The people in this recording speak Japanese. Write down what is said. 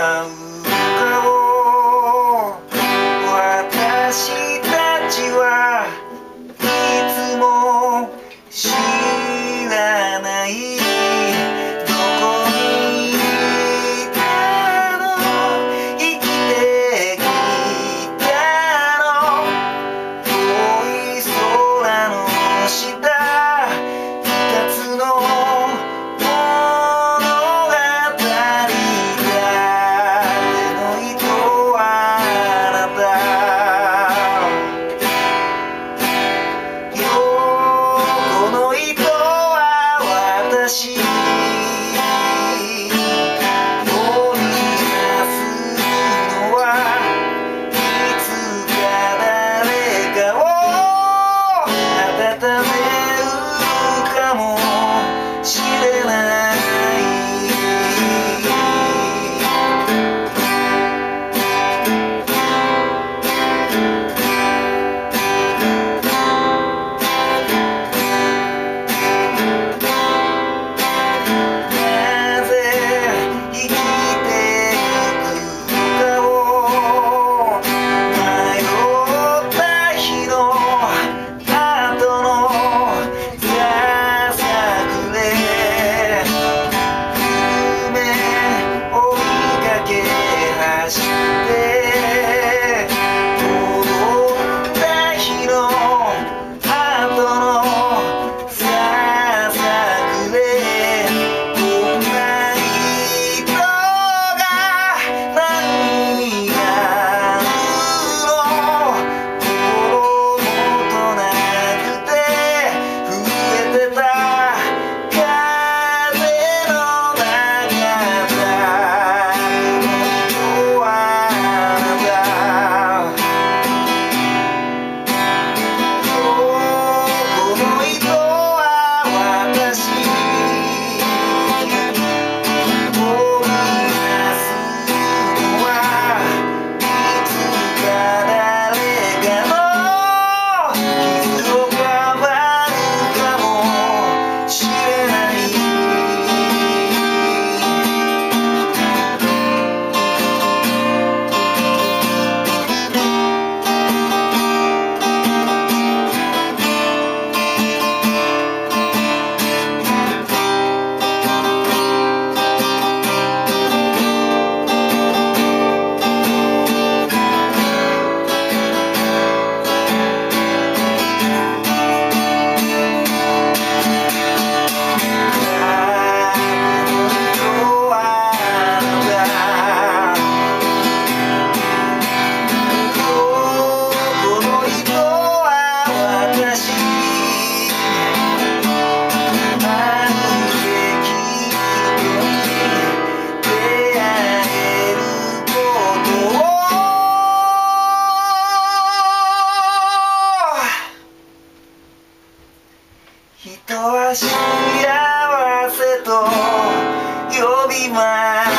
Ram 人は幸せと呼びます。